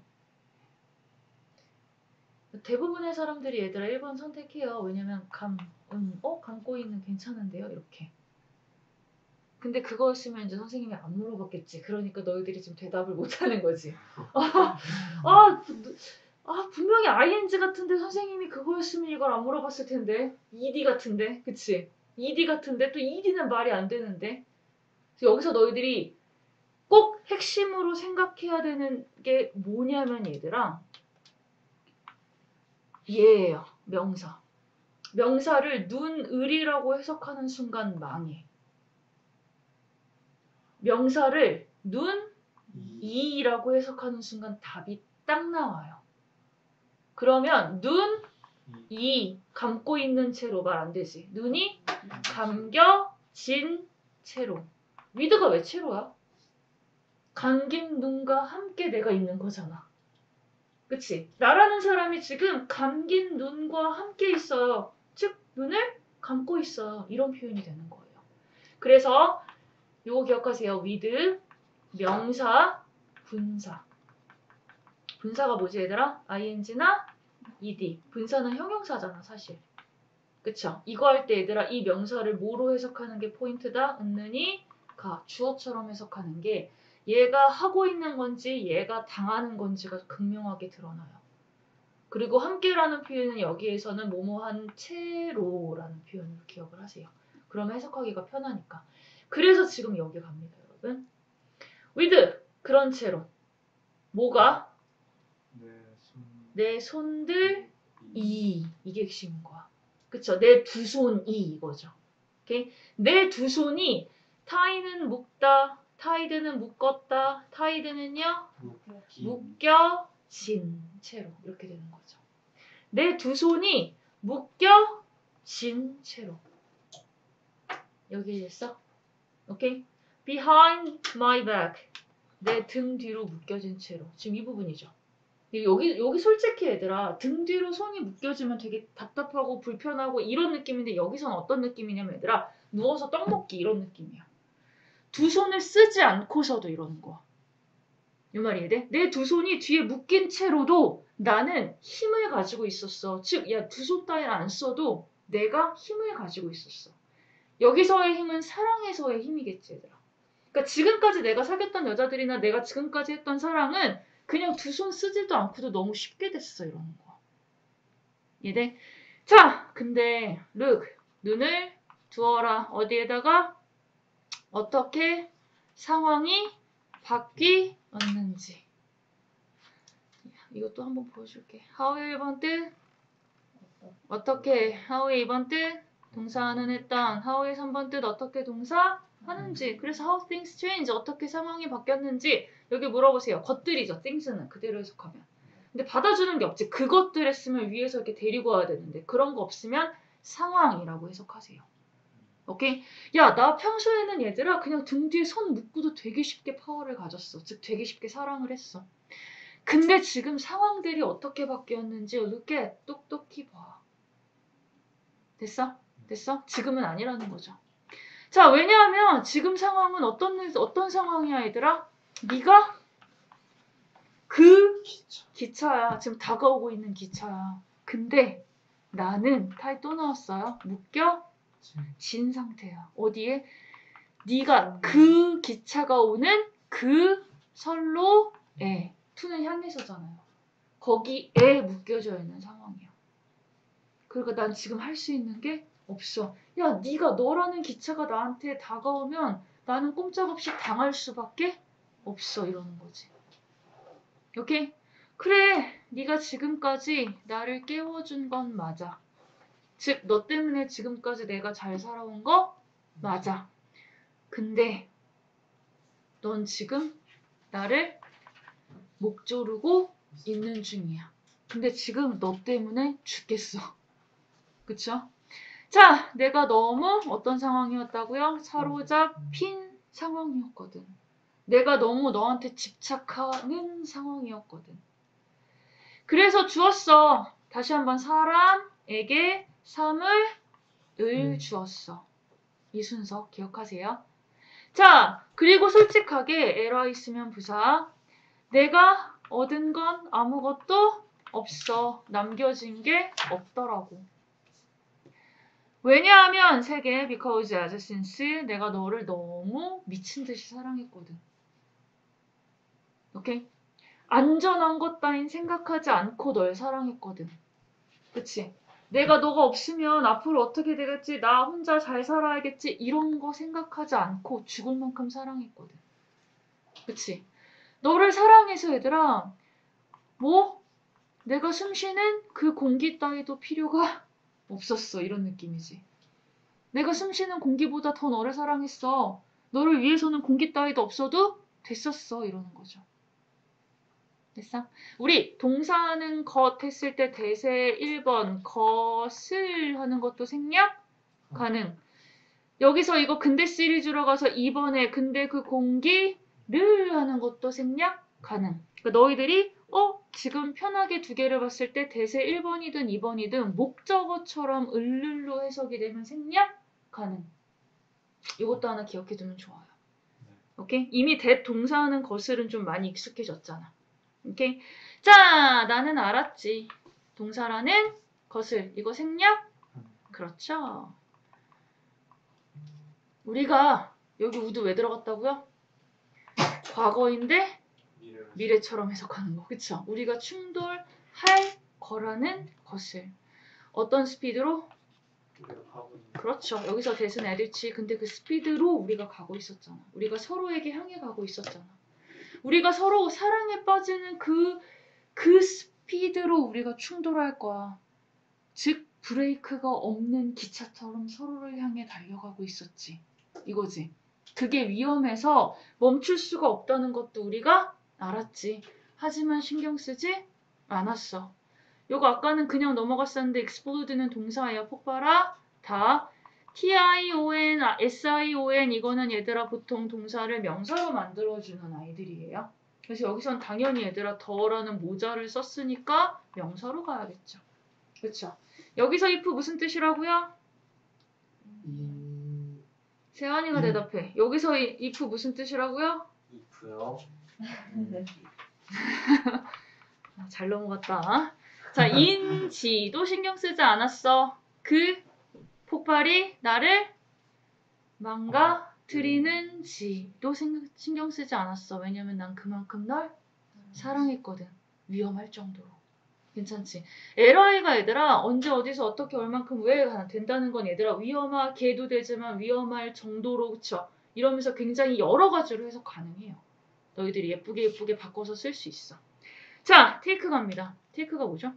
대부분의 사람들이 얘들아 1번 선택해요. 왜냐면 감, 음, 어? 감고 있는 괜찮은데요? 이렇게. 근데 그거였으면 이제 선생님이 안 물어봤겠지. 그러니까 너희들이 지금 대답을 못 하는 거지. 아, 부- 아, 분명히 ing 같은데 선생님이 그거였으면 이걸 안 물어봤을 텐데. ed 같은데. 그치? ed 같은데 또 ed는 말이 안 되는데. 여기서 너희들이 꼭 핵심으로 생각해야 되는 게 뭐냐면 얘들아. 얘예요. 명사. 명사를 눈을이라고 해석하는 순간 망해. 명사를 눈, 이라고 해석하는 순간 답이 딱 나와요. 그러면 눈, 이 감고 있는 채로 말 안 되지. 눈이 감겨진 채로. 위드가 왜 채로야? 감긴 눈과 함께 내가 있는 거잖아. 그치? 나라는 사람이 지금 감긴 눈과 함께 있어요. 즉, 눈을 감고 있어요. 이런 표현이 되는 거예요. 그래서 요거 기억하세요. with, 명사, 분사. 분사가 뭐지 얘들아? ing나 ed. 분사는 형용사잖아 사실. 그쵸? 이거 할 때 얘들아 이 명사를 뭐로 해석하는 게 포인트다? 은는이 가 주어처럼 해석하는 게 얘가 하고 있는 건지 얘가 당하는 건지가 극명하게 드러나요. 그리고 함께라는 표현은 여기에서는 뭐뭐한 채로라는 표현으로 기억을 하세요. 그러면 해석하기가 편하니까. 그래서 지금 여기 갑니다, 여러분. with 그런 채로 뭐가 내손 내 손들 이 이게 핵심인 거야. 그쵸? 내 두 손이 이거죠. 오케이? 내 두 손이 tie는 묶다, tied는 묶었다, tied는요 묶여진 채로 이렇게 되는 거죠. 내 두 손이 묶여진 채로 여기 됐어? 오케이? Behind my back 내 등 뒤로 묶여진 채로 지금 이 부분이죠. 여기 여기 솔직히 얘들아 등 뒤로 손이 묶여지면 되게 답답하고 불편하고 이런 느낌인데 여기서는 어떤 느낌이냐면 얘들아 누워서 떡 먹기 이런 느낌이야. 두 손을 쓰지 않고서도 이러는 거야. 이 말이 이해돼? 내 두 손이 뒤에 묶인 채로도 나는 힘을 가지고 있었어. 즉, 야, 두 손 따위를 안 써도 내가 힘을 가지고 있었어. 여기서의 힘은 사랑에서의 힘이겠지, 얘들아. 그러니까 지금까지 내가 사귀었던 여자들이나 내가 지금까지 했던 사랑은 그냥 두 손 쓰지도 않고도 너무 쉽게 됐어, 이러는 거야. 이해돼? 자, 근데, look, 눈을 두어라. 어디에다가? 어떻게 상황이 바뀌었는지. 이것도 한번 보여줄게. how의 1번 뜻. 어떻게 how의 2번 뜻. 동사는 했던 how의 3번 뜻 어떻게 동사 하는지. 그래서 how things change 어떻게 상황이 바뀌었는지 여기 물어보세요. 것들이죠. things는 그대로 해석하면. 근데 받아주는 게 없지. 그것들 했으면 위에서 이렇게 데리고 와야 되는데 그런 거 없으면 상황이라고 해석하세요. 오케이? 야, 나 평소에는 얘들아 그냥 등 뒤에 손 묶고도 되게 쉽게 파워를 가졌어. 즉 되게 쉽게 사랑을 했어. 근데 지금 상황들이 어떻게 바뀌었는지 이렇게 똑똑히 봐. 됐어? 됐어? 지금은 아니라는 거죠. 자, 왜냐하면 지금 상황은 어떤 일- 어떤 상황이야, 얘들아? 네가 그 기차 기차야. 지금 다가오고 있는 기차야. 근데 나는 타이 또 나왔어요. 묶여 진 상태야. 어디에? 네가 그 기차가 오는 그 선로에 투는 향해서잖아요. 거기에 묶여져 있는 상황이야. 그러니까 난 지금 할 수 있는 게 없어. 야, 네가 너라는 기차가 나한테 다가오면 나는 꼼짝없이 당할 수밖에 없어 이러는 거지. 오케이? 그래, 네가 지금까지 나를 깨워준 건 맞아. 즉, 너 때문에 지금까지 내가 잘 살아온 거 맞아. 근데 넌 지금 나를 목 조르고 있는 중이야. 근데 지금 너 때문에 죽겠어. 그쵸? 자, 내가 너무 어떤 상황이었다고요? 사로잡힌 상황이었거든. 내가 너무 너한테 집착하는 상황이었거든. 그래서 주었어. 다시 한번 사람에게 삶을 을 음. 주었어. 이 순서 기억하세요. 자, 그리고 솔직하게 에러 있으면 부사. 내가 얻은 건 아무것도 없어. 남겨진 게 없더라고. 왜냐하면 세 개, because, as, since 내가 너를 너무 미친 듯이 사랑했거든. 오케이? 안전한 것 따윈 생각하지 않고 널 사랑했거든. 그치? 내가 너가 없으면 앞으로 어떻게 되겠지? 나 혼자 잘 살아야겠지? 이런 거 생각하지 않고 죽을 만큼 사랑했거든. 그치? 너를 사랑해서 얘들아, 뭐? 내가 숨 쉬는 그 공기 따위도 필요가 없었어. 이런 느낌이지. 내가 숨 쉬는 공기보다 더 너를 사랑했어. 너를 위해서는 공기 따위도 없어도 됐었어. 이러는 거죠. 됐어? 우리 동사하는 것 했을 때 대세 1번 것을 하는 것도 생략 가능. 여기서 이거 근대 시리즈로 가서 2번에 근데 그 공기를 하는 것도 생략 가능. 그러니까 너희들이 어 지금 편하게 두 개를 봤을 때 대세 1번이든 2번이든 목적어처럼 을를로 해석이 되면 생략 가능. 이것도 하나 기억해 두면 좋아요. 오케이? 이미 대 동사하는 것을은 좀 많이 익숙해졌잖아. 오케이? 자, 나는 알았지. 동사라는 것을. 이거 생략? 그렇죠. 우리가 여기 우드 왜 들어갔다고요? 과거인데 미래처럼 해석하는 거. 그쵸? 우리가 충돌할 거라는 것을. 어떤 스피드로? 그렇죠. 여기서 대신 에디치. 근데 그 스피드로 우리가 가고 있었잖아. 우리가 서로에게 향해 가고 있었잖아. 우리가 서로 사랑에 빠지는 그, 그 스피드로 우리가 충돌할 거야. 즉, 브레이크가 없는 기차처럼 서로를 향해 달려가고 있었지. 이거지. 그게 위험해서 멈출 수가 없다는 것도 우리가 알았지. 하지만 신경 쓰지 않았어. 요거 아까는 그냥 넘어갔었는데 explode는 동사예요. 폭발하 다 T-I-O-N, 아, S-I-O-N 이거는 얘들아 보통 동사를 명사로 만들어주는 아이들이에요. 그래서 여기선 당연히 얘들아 더라는 모자를 썼으니까 명사로 가야겠죠. 그렇죠? 여기서 if 무슨 뜻이라고요? 이 세환이가 음. 대답해. 여기서 이- if 무슨 뜻이라고요? 이프요. 아, 잘 넘어갔다. 자, 인지도 신경 쓰지 않았어. 그 폭발이 나를 망가뜨리는지도 생- 신경 쓰지 않았어. 왜냐면 난 그만큼 널 사랑했거든. 위험할 정도로. 괜찮지? LI가 얘들아 언제 어디서 어떻게 얼만큼 왜 된다는 건 얘들아 위험하게도 되지만 위험할 정도로 그쵸? 이러면서 굉장히 여러 가지로 해석 가능해요. 너희들이 예쁘게 예쁘게 바꿔서 쓸 수 있어. 자, 테이크 갑니다. 테이크가 뭐죠?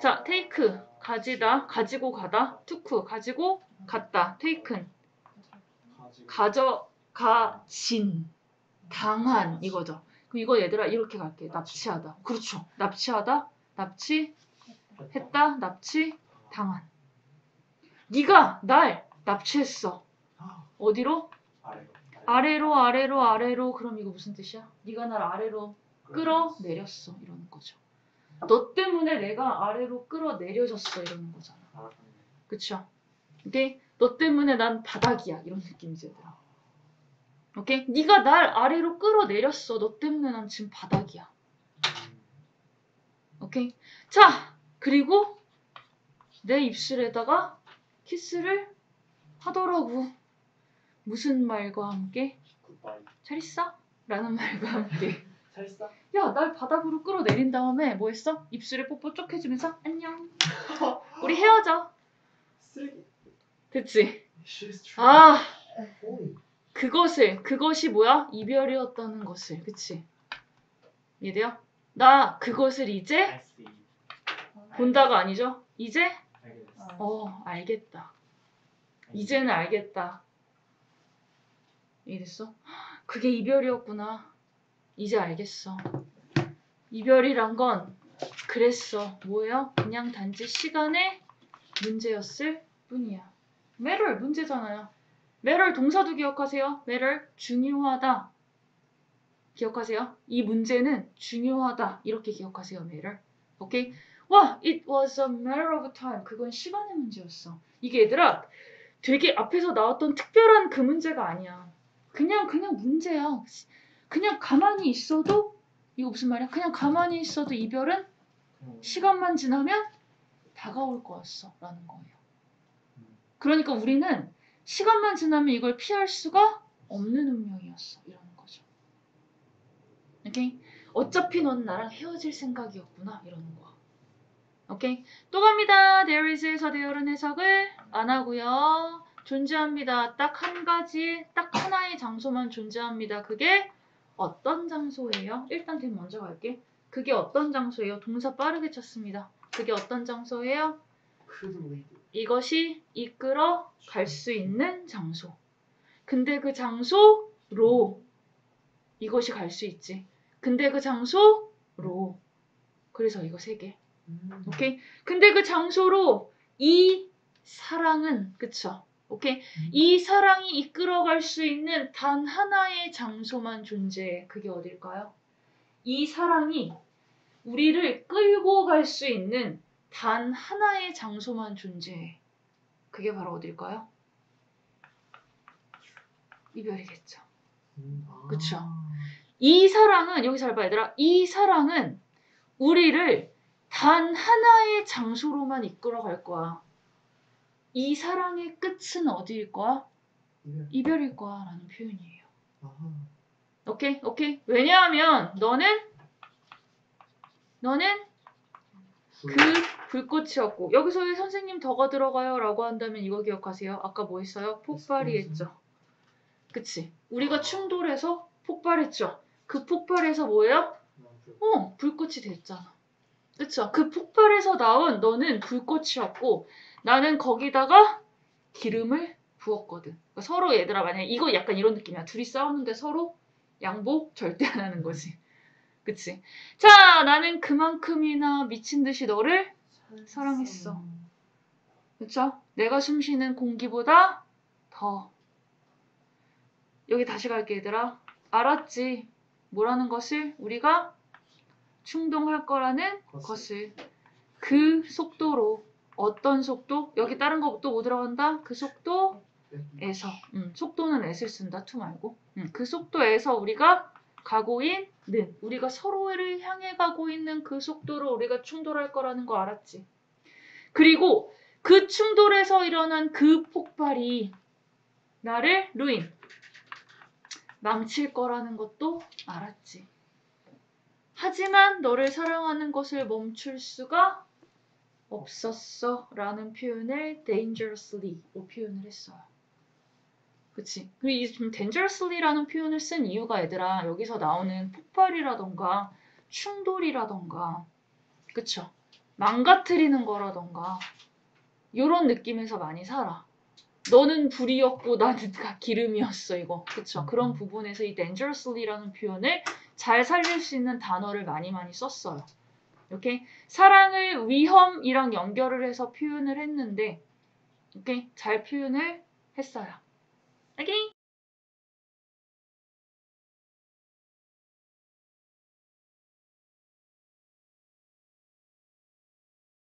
아, 자, 테이크 가지다, 가지고 가다, 투크 가지고 갔다, 테이큰 가져가진 당한 이거죠. 그럼 이거 얘들아 이렇게 갈게. 납치하다. 그렇죠. 납치하다, 납치했다, 납치 당한. 네가 날 납치했어. 어디로? 아래로 아래로 아래로 아래로 그럼 이거 무슨 뜻이야? 네가 날 아래로 끌어내렸어 이러는 거죠. 너 때문에 내가 아래로 끌어내려졌어 이러는 거잖아. 알았네. 그쵸? 오케이? 너 때문에 난 바닥이야 이런 느낌이지 얘들아. 오케이? 네가 날 아래로 끌어내렸어. 너 때문에 난 지금 바닥이야. 음, 오케이? 자, 그리고 내 입술에다가 키스를 하더라고. 무슨 말과 함께? 잘 있어? 라는 말과 함께. 잘 있어? 야, 날 바닥으로 끌어내린 다음에 뭐 했어? 입술에 뽀뽀 쪽 해주면서 안녕. 우리 헤어져. 쓰레기 됐지? 아. 그것을, 그것이 뭐야? 이별이었다는 것을. 그치? 이해돼요? 나 그것을 이제 본다가 아니죠? 이제? 어, 알겠다. 이제는 알겠다. 이해됐어? 그게 이별이었구나. 이제 알겠어. 이별이란 건 그랬어. 뭐예요? 그냥 단지 시간의 문제였을 뿐이야. matter 문제잖아요. matter 동사도 기억하세요. matter 중요하다. 기억하세요. 이 문제는 중요하다. 이렇게 기억하세요. matter. 오케이? 와, it was a matter of time. 그건 시간의 문제였어. 이게 얘들아 되게 앞에서 나왔던 특별한 그 문제가 아니야. 그냥 그냥 문제야. 그냥 가만히 있어도 이거 무슨 말이야? 그냥 가만히 있어도 이별은 시간만 지나면 다가올 거였어. 라는 거예요. 그러니까 우리는 시간만 지나면 이걸 피할 수가 없는 운명이었어. 이러는 거죠. 오케이? 어차피 넌 나랑 헤어질 생각이었구나. 이러는 거야. 오케이? 또 갑니다. There is에서 there은 해석을 안 하고요. 존재합니다. 딱 한 가지, 딱 하나의 장소만 존재합니다. 그게 어떤 장소예요? 일단 대 먼저 갈게. 그게 어떤 장소예요? 동사 빠르게 쳤습니다. 그게 어떤 장소예요? 이것이 이끌어 갈 수 있는 장소. 근데 그 장소로 이것이 갈 수 있지. 근데 그 장소로 그래서 이거 세 개. 음. 오케이? 근데 그 장소로 이 사랑은 그쵸? 오케이? 이 사랑이 이끌어갈 수 있는 단 하나의 장소만 존재해. 그게 어딜까요? 이 사랑이 우리를 끌고 갈 수 있는 단 하나의 장소만 존재해. 그게 바로 어딜까요? 이별이겠죠. 음, 아. 그쵸. 이 사랑은 여기 잘 봐 얘들아. 이 사랑은 우리를 단 하나의 장소로만 이끌어갈 거야. 이 사랑의 끝은 어디일 거야? 이별. 이별일 거야 라는 표현이에요. 아하. 오케이 오케이. 왜냐하면 너는 너는 그 불꽃이었고 여기서 왜 선생님 더가 들어가요 라고 한다면 이거 기억하세요. 아까 뭐 했어요? 폭발이 했죠. 그치? 우리가 충돌해서 폭발했죠. 그 폭발에서 뭐예요? 어, 불꽃이 됐잖아. 그쵸? 그 폭발에서 나온 너는 불꽃이었고 나는 거기다가 기름을 부었거든. 그러니까 서로 얘들아 만약에 이거 약간 이런 느낌이야. 둘이 싸우는데 서로 양보 절대 안 하는 거지. 그치? 자, 나는 그만큼이나 미친 듯이 너를 사랑했어. 그쵸? 내가 숨 쉬는 공기보다 더. 여기 다시 갈게, 얘들아. 알았지? 뭐라는 것을 우리가 충동할 거라는 것을. 것을 그 속도로 어떤 속도? 여기 다른 거또뭐 들어간다? 그 속도에서 음, 속도는 s를 쓴다 to 말고 음, 그 속도에서 우리가 가고 있는 우리가 서로를 향해 가고 있는 그 속도로 우리가 충돌할 거라는 거 알았지? 그리고 그 충돌에서 일어난 그 폭발이 나를 루인 망칠 거라는 것도 알았지. 하지만 너를 사랑하는 것을 멈출 수가 없었어 라는 표현을 dangerously로 표현을 했어요. 그치? 그리고 이좀 dangerously라는 표현을 쓴 이유가 얘들아 여기서 나오는 폭발이라던가 충돌이라던가 그쵸? 망가뜨리는 거라던가 요런 느낌에서 많이 살아. 너는 불이었고 나는 기름이었어 이거 그쵸? 그런 부분에서 이 dangerously라는 표현을 잘 살릴 수 있는 단어를 많이 많이 썼어요. 이렇게 사랑을 위험이랑 연결을 해서 표현을 했는데 이렇게 잘 표현을 했어요. 오케이?